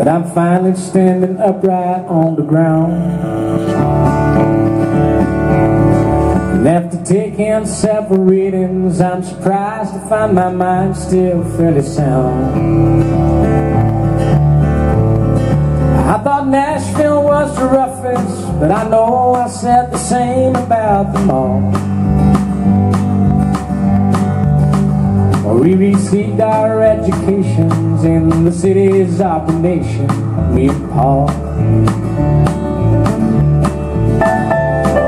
But I'm finally standing upright on the ground. And after taking several readings, I'm surprised to find my mind still fairly sound. I thought Nashville was the roughest, but I know I said the same about them all. We received our educations in the cities of the nation, and Paul.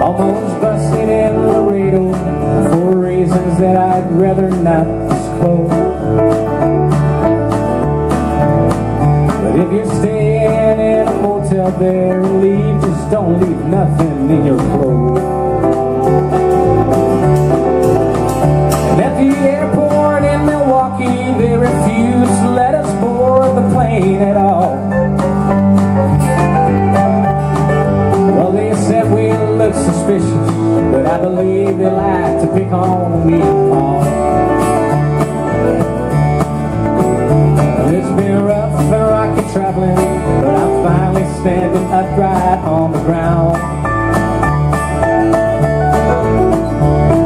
Almost busted in Laredo for reasons that I'd rather not disclose. But if you're staying in a motel there, leave, just don't leave nothing in your clothes. They like to pick on me It's been rough and rocky traveling, but I'm finally standing upright on the ground.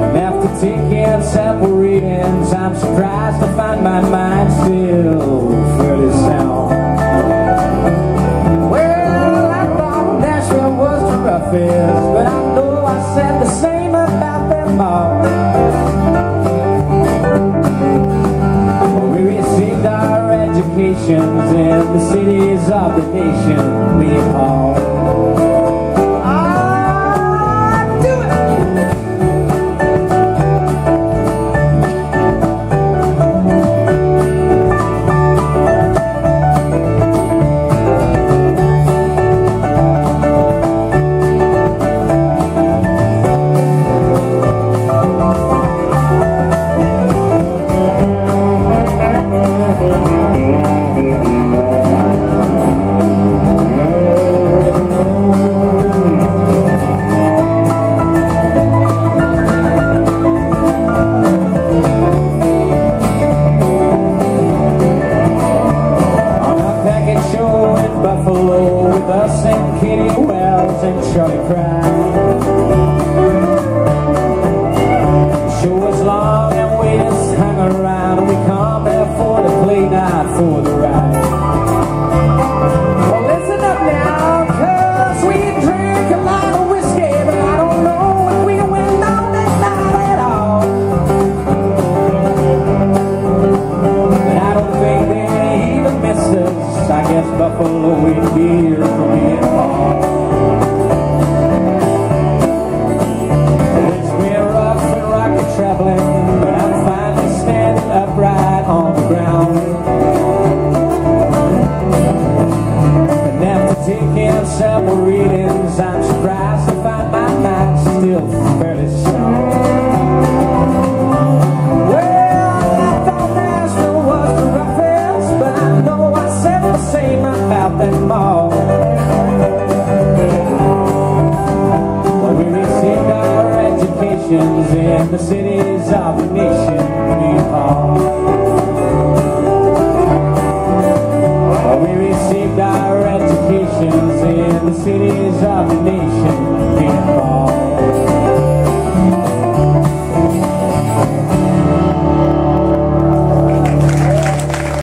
And after taking several readings, I'm surprised to find my mind our educations in the cities of the nation, we all. Buffalo with us and Kitty Wells and Charlie Pride. Show us long and we just hang around. We come there for the play, not for the ride. guess Buffalo ain't here from and Paul. in our educations in the cities of the nation we fall.